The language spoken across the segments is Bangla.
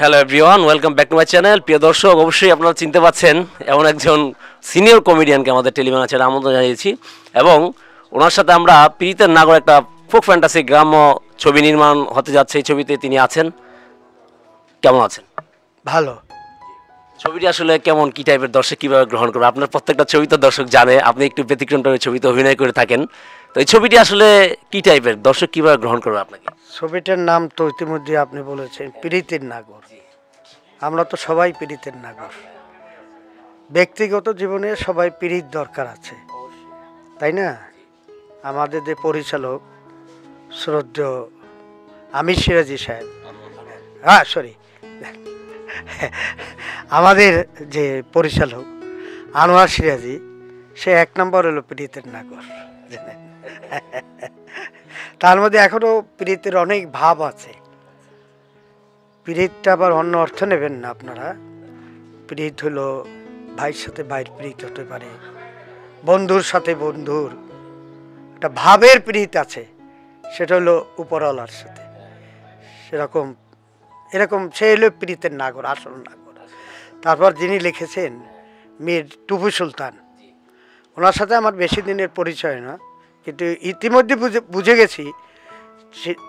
Hello everyone welcome back to my channel প্রিয় দর্শক অবশ্যই আপনারা চিনতে পাচ্ছেন এমন একজন সিনিয়র কমেডিয়ানকে আমাদের টেলিভিশন চ্যানেলে আমন্ত্রণ জানিয়েছি এবং ওনার সাথে আমরা প্রীতের নাগর একটা ফোক ফ্যান্টাসি গ্রাম্য ছবি নির্মাণ হতে যাচ্ছে। এই ছবিতে তিনি আছেন। কেমন আছেন? ভালো। ছবিটি আসলে কেমন? কি টাইপের দর্শক কীভাবে গ্রহণ করবে? আপনার প্রত্যেকটা ছবি তো দর্শক জানে। আপনি একটু ব্যতিক্রম টাইপের ছবিতে অভিনয় করে থাকেন। তো এই ছবিটি আসলে কি টাইপের দর্শক কীভাবে গ্রহণ করবে আপনাকে? ছবিটার নাম তো ইতিমধ্যে আপনি বলেছেন পীড়িতের নাগর। আমরা তো সবাই পীড়িতের নাগর। ব্যক্তিগত জীবনে সবাই পীড়িত দরকার আছে। তাই না? আমাদের যে পরিচালক শ্রদ্ধেয় আমির সিরাজি সাহেব। হ্যাঁ সরি আমাদের যে পরিচালক আনোয়ার সিরাজি সে এক নম্বর হলো পীড়িতের নাগর। তার মধ্যে এখনও পীড়িতের অনেক ভাব আছে। পীড়িতটা আবার অন্য অর্থ নেবেন না আপনারা। পীড়িত হলো ভাইয়ের সাথে ভাইয়ের প্রীত হতে পারে, বন্ধুর সাথে বন্ধুর। একটা ভাবের পীড়িত আছে, সেটা হলো উপরওয়ালার সাথে। সেরকম, এরকম সে হলো প্রীতের নাগর, আসল নাগর। তারপর যিনি লিখেছেন, মীর টুপু সুলতান। ওনার সাথে আমার বেশি দিনের পরিচয় না। কিন্তু ইতিমধ্যে বুঝে বুঝে গেছি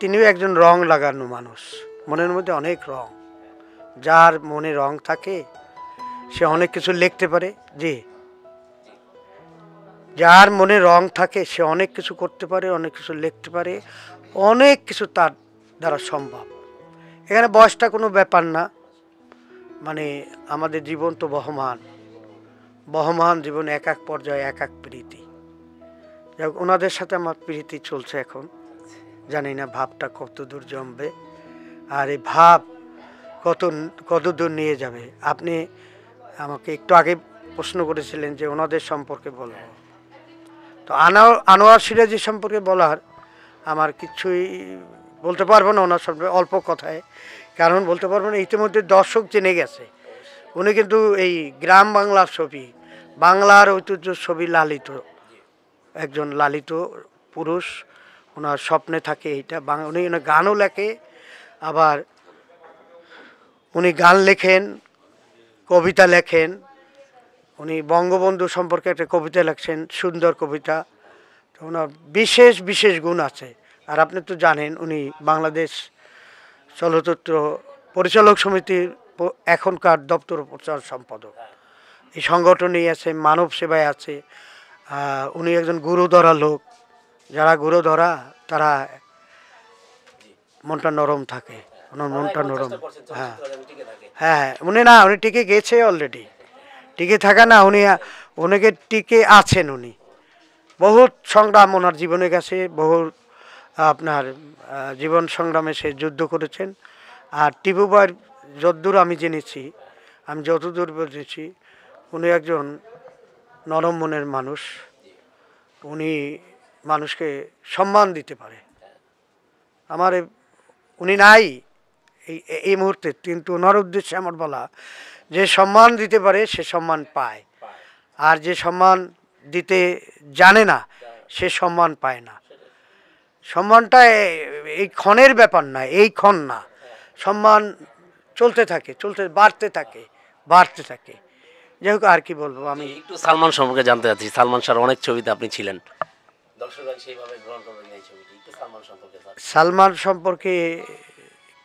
তিনিও একজন রং লাগানো মানুষ। মনের মধ্যে অনেক রং। যার মনে রং থাকে, সে অনেক কিছু লিখতে পারে, জি। যার মনে রং থাকে, সে অনেক কিছু করতে পারে, অনেক কিছু লিখতে পারে, অনেক কিছু তার দ্বারা সম্ভব। এখানে বয়সটা কোনো ব্যাপার না। মানে আমাদের জীবন তো বহমান। বহমান জীবন এক এক পর্যায়ে, এক এক প্রীতি। যাক, ওনাদের সাথে আমার প্রীতি চলছে এখন। জানি না ভাবটা কত দূর জমবে। আর এই ভাব কত কত দূর নিয়ে যাবে? আপনি আমাকে একটু আগে প্রশ্ন করেছিলেন যে ওনাদের সম্পর্কে বলব। তো আনোয়ার সিরাজি সম্পর্কে বলার আমার কিছুই বলতে পারব না ওনার সম্পর্কে, অল্প কথায়। কারণ বলতে পারব না, ইতিমধ্যে দর্শক জেনে গেছে। উনি কিন্তু এই গ্রাম বাংলার ছবি, বাংলার ঐতিহ্য ছবি লালিত। একজন লালিত পুরুষ, ওনার স্বপ্নে থাকে এইটা। উনি উনি গানও লেখে, আবার উনি গান লেখেন, কবিতা লেখেন। উনি বঙ্গবন্ধু সম্পর্কে একটা কবিতা লেখছেন, সুন্দর কবিতা। তো ওনার বিশেষ বিশেষ গুণ আছে। আর আপনি তো জানেন, উনি বাংলাদেশ চলচ্চিত্র পরিচালক সমিতির এখনকার দপ্তর প্রচার সম্পাদক। এই সংগঠনই আছে, মানব সেবায় আছে। উনি একজন গুরুধরা লোক। যারা গুরুধরা তারা মনটা নরম থাকে। ওনার মনটা নরম। হ্যাঁ। হ্যাঁ উনি না উনি টিকে গেছে অলরেডি টিকে থাকা না উনি উনিকে টিকে আছেন উনি। বহুত সংগ্রাম ওনার জীবনে গেছে বহু আপনার জীবন সংগ্রামে সে যুদ্ধ করেছেন। আর টিপু ভাইয়ের যদ্দূর আমি জেনেছি আমি যতদূর বুঝেছি উনি একজন নরম মনের মানুষ, উনি মানুষকে সম্মান দিতে পারে। আমার উনি নাই এই এই মুহূর্তে, কিন্তু ওনার উদ্দেশ্যে আমার বলা, যে সম্মান দিতে পারে, সে সম্মান পায়। আর যে সম্মান দিতে জানে না, সে সম্মান পায় না। সম্মানটা এই ক্ষণের ব্যাপার না, এই ক্ষণ না। সম্মান চলতে থাকে, চলতে, বাড়তে থাকে বাড়তে থাকে। যাই হোক আর কি বলব আমি? একটু সালমান সম্পর্কে জানতে চাচ্ছি। সালমান স্যার অনেক ছবিতে আপনি ছিলেন। সালমান সম্পর্কে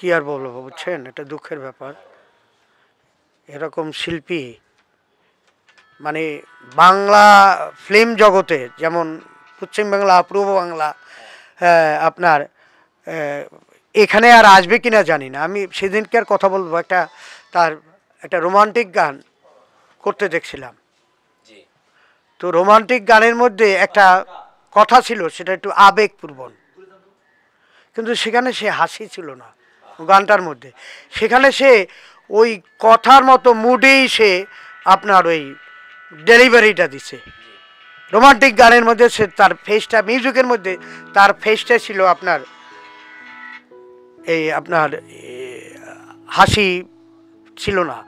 কি আর বলব বুঝছেন? এটা দুঃখের ব্যাপার। এরকম শিল্পী মানে বাংলা ফিল্ম জগতে যেমন পশ্চিম বাংলা পূর্ব বাংলা হ্যাঁ, আপনার এখানে আর আসবে কিনা জানি না। আমি সেদিনকে আর কথা বলব। একটা তার একটা রোমান্টিক গান করতে দেখছিলাম। তো রোমান্টিক গানের মধ্যে একটা কথা ছিল সেটা একটু আবেগপূর্বণ। কিন্তু সেখানে সে হাসি ছিল না গানটার মধ্যে। সেখানে সে ওই কথার মতো মুডেই সে আপনার ওই ডেলিভারিটা দিছে। রোমান্টিক গানের মধ্যে সে তার ফেসটা মিউজিকের মধ্যে তার ফেসটা ছিল আপনার এই আপনার হাসি ছিল না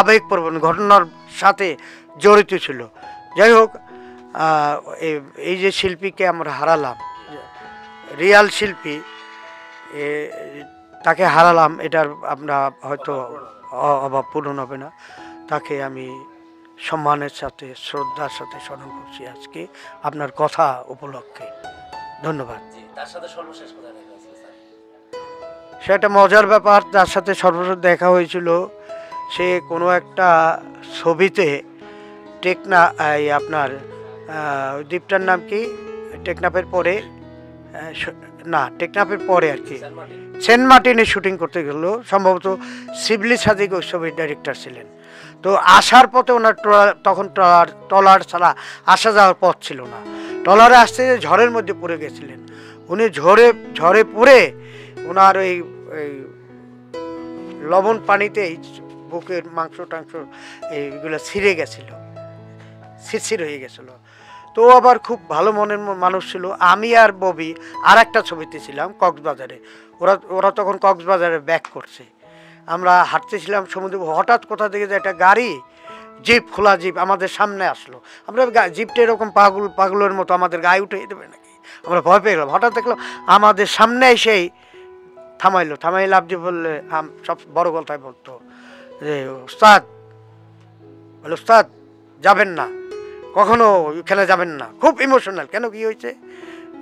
আবেগপ্রবণ। ঘটনার সাথে জড়িত ছিল। যাই হোক এই- যে শিল্পীকে আমরা হারালাম রিয়াল শিল্পী তাকে হারালাম এটার আমরা হয়তো অভাব পূরণ হবে না। তাকে আমি সম্মানের সাথে শ্রদ্ধার সাথে স্মরণ করছি আজকে আপনার কথা উপলক্ষে। ধন্যবাদ। তার সাথে সর্বশেষ কোথায় দেখা হয়েছিল স্যার। সে একটা মজার ব্যাপার তার সাথে সর্বশেষ দেখা হয়েছিল। সে কোনো একটা ছবিতে টেকনা, এই আপনার দ্বীপটার নাম কি? টেকনাফের পরে না, টেকনাফের পরে আর কি। সেন্ট মার্টিনে শুটিং করতে গেল, সম্ভবত শিবলি সাদিক ওই ছবির ডাইরেক্টর ছিলেন। তো আসার পথে ওনার ট্রলার, তখন ট্রলার ট্রলার ছাড়া আসা যাওয়ার পথ ছিল না। ট্রলারে আসতে ঝড়ের মধ্যে পড়ে গেছিলেন। উনি ঝড়ে ঝড়ে পড়ে ওনার ওই লবণ পানিতে এই বুকের মাংস টাংস এইগুলো ছিঁড়ে গেছিল। ছিরছির হয়ে গেছিল। তো আবার খুব ভালো মনের মানুষ ছিল। আমি আর ববি আর একটা ছবিতে ছিলাম কক্সবাজারে। ওরা ওরা তখন কক্সবাজারে ব্যাক করছে। আমরা হাঁটতেছিলাম সমুদ্রে। হঠাৎ কোথা থেকে যে একটা গাড়ি, জিপ, খোলা জিপ আমাদের সামনে আসলো। আমরা জিপটা এরকম পাগল, পাগলের মতো আমাদের গায়ে উঠে দেবে নাকি? আমরা ভয় পেয়ে গেলাম। হঠাৎ দেখলাম আমাদের সামনে এসেই থামাইলো। থামাই লাভজি বললে, আম, সব বড় গল্পায় বলতো যে ওস্তাদ, বলে, ওস্তাদ, যাবেন না। কখনো ওইখানে যাবেন না। খুব ইমোশনাল কেন, কি হয়েছে?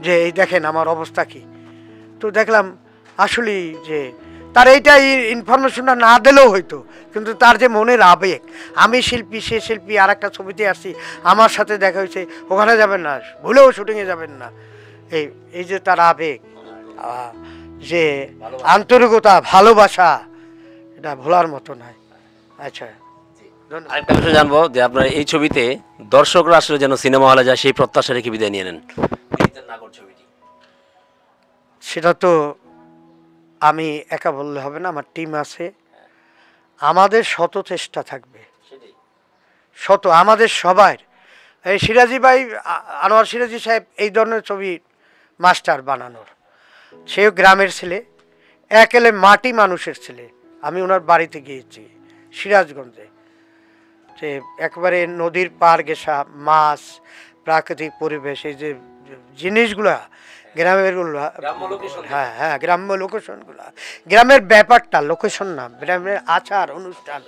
যে, এই দেখেন, আমার অবস্থা কি? তো দেখলাম, আসলেই যে, তার এইটা ইনফরমেশনটা না দিলেও হয়তো, কিন্তু তার যে মনের আবেগ, আমি শিল্পী, সে শিল্পী আর একটা ছবিতে আসছি, আমার সাথে দেখা হয়েছে, ওখানে যাবেন না, ভুলেও শুটিংয়ে যাবেন না। এই এই যে তার আবেগ যে, আন্তরিকতা, ভালোবাসা, এটা ভোলার মতো নয়। আচ্ছা। আরেকটা বিষয় জানব যে আপনার এই ছবিতে দর্শকরা আসলে যেন সিনেমা হলে যায় সেই প্রত্যাশা রেখে বিদায় নিয়ে নেন? সেটা তো আমি একা বললে হবে না আমার টিম আছে। আমাদের শত চেষ্টা থাকবে। শত আমাদের সবার। এই সিরাজি ভাই আনোয়ার সিরাজি সাহেব এই ধরনের ছবি মাস্টার বানানোর। সেও গ্রামের ছেলে একেলে মাটি মানুষের ছেলে। আমি ওনার বাড়িতে গিয়েছি। সিরাজগঞ্জে যে একবারে নদীর পার গেসা মাছ প্রাকৃতিক পরিবেশ এই যে জিনিসগুলা গ্রামের হ্যাঁ হ্যাঁ গ্রাম্য লোকেশনগুলা গ্রামের ব্যাপারটা লোকেশন না গ্রামের আচার অনুষ্ঠান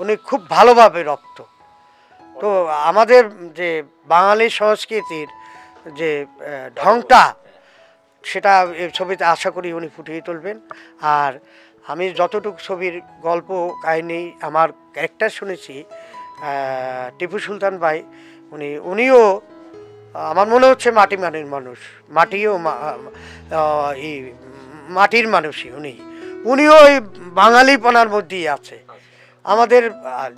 উনি খুব ভালোভাবে রপ্ত। তো আমাদের যে বাঙালি সংস্কৃতির যে ঢংটা সেটা এই ছবিতে আশা করি উনি ফুটিয়ে তুলবেন। আর আমি যতটুকু ছবির গল্প, কাহিনী আমার ক্যারেক্টার শুনেছি টিপু সুলতান ভাই, উনি, উনিও, আমার মনে হচ্ছে মাটি মানের মানুষ। মাটিও এই মাটির মানুষই উনি। উনিও ওই বাঙালিপনার মধ্যেই আছে। আমাদের,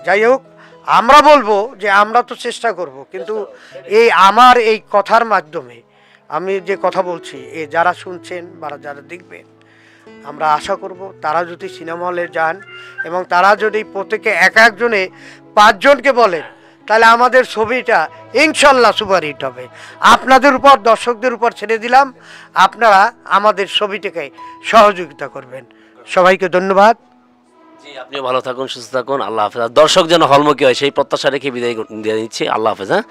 যাই হোক, আমরা বলব যে আমরা তো চেষ্টা করব, কিন্তু এই আমার এই কথার মাধ্যমে আমি যে কথা বলছি, এ যারা শুনছেন বা যারা দেখবেন আমরা আশা করব তারা যদি সিনেমা হলে যান এবং তারা যদি প্রত্যেকে এক একজনে পাঁচজনকে বলেন তাহলে আমাদের ছবিটা ইনশাল্লাহ সুপারহিট হবে। আপনাদের উপর, দর্শকদের উপর ছেড়ে দিলাম। আপনারা আমাদের ছবিটাকে সহযোগিতা করবেন। সবাইকে ধন্যবাদ। জি, আপনিও ভালো থাকুন, সুস্থ থাকুন। আল্লাহ হাফেজ। দর্শক যেন হলমুখী হয়, সেই প্রত্যাশা রেখে বিদায় দিয়ে দিচ্ছি। আল্লাহ হাফেজ হ্যাঁ?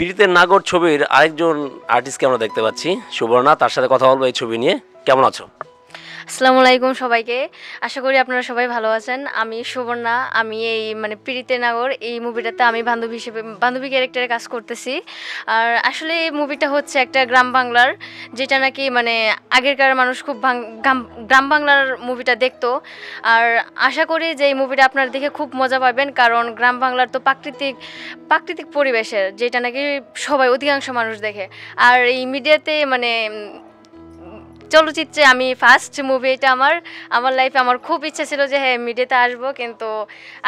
পীড়িতের নাগর ছবির আরেকজন আর্টিস্টকে আমরা দেখতে পাচ্ছি। সুবর্ণা, তার সাথে কথা বলব এই ছবি নিয়ে। কেমন আছো? আসসালামু আলাইকুম সবাইকে। আশা করি আপনারা সবাই ভালো আছেন। আমি সুবর্ণা, আমি এই মানে পীড়িতে নাগর, এই মুভিটাতে আমি বান্ধবী হিসেবে, বান্ধবী ক্যারেক্টারে কাজ করতেছি। আর আসলে এই মুভিটা হচ্ছে একটা গ্রাম বাংলার, যেটা নাকি মানে আগেরকার মানুষ খুব গ্রাম- বাংলার মুভিটা দেখতো। আর আশা করি যে এই মুভিটা আপনারা দেখে খুব মজা পাবেন, কারণ গ্রাম বাংলার তো প্রাকৃতিক প্রাকৃতিক পরিবেশের, যেটা নাকি সবাই, অধিকাংশ মানুষ দেখে। আর এই মিডিয়াতে মানে চলচ্চিত্রে আমি ফার্স্ট মুভি এটা আমার আমার লাইফে আমার খুব ইচ্ছা ছিল যে হ্যাঁ মিডিয়াতে আসব, কিন্তু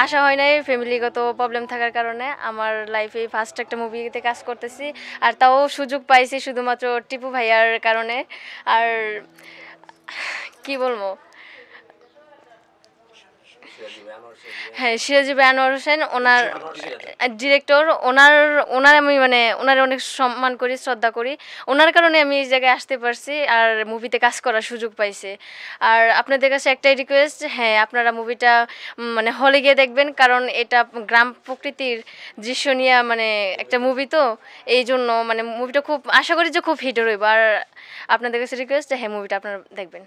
আসা হয় নাই ফ্যামিলিগত প্রবলেম থাকার কারণে আমার লাইফে ফার্স্ট একটা মুভিতে কাজ করতেছি। আর তাও সুযোগ পাইছি শুধুমাত্র টিপু ভাইয়ার কারণে। আর কি বলব? হ্যাঁ সিরাজি ভাই আনোয়ার হোসেন ওনার ডিরেক্টর ওনার ওনার আমি মানে ওনার অনেক সম্মান করি শ্রদ্ধা করি। ওনার কারণে আমি এই জায়গায় আসতে পারছি আর মুভিতে কাজ করার সুযোগ পাইছি। আর আপনাদের কাছে একটাই রিকোয়েস্ট হ্যাঁ আপনারা মুভিটা মানে হলে গিয়ে দেখবেন কারণ এটা গ্রাম প্রকৃতির দৃশ্য নিয়ে মানে একটা মুভি তো। এই জন্য মানে মুভিটা খুব আশা করি যে খুব হিট হইব আর আপনাদের কাছে রিকোয়েস্ট হ্যাঁ মুভিটা আপনারা দেখবেন।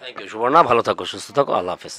থ্যাংক ইউ সুবর্ণা ভালো থাকো সুস্থ থাকো আল্লাহ হাফেজ।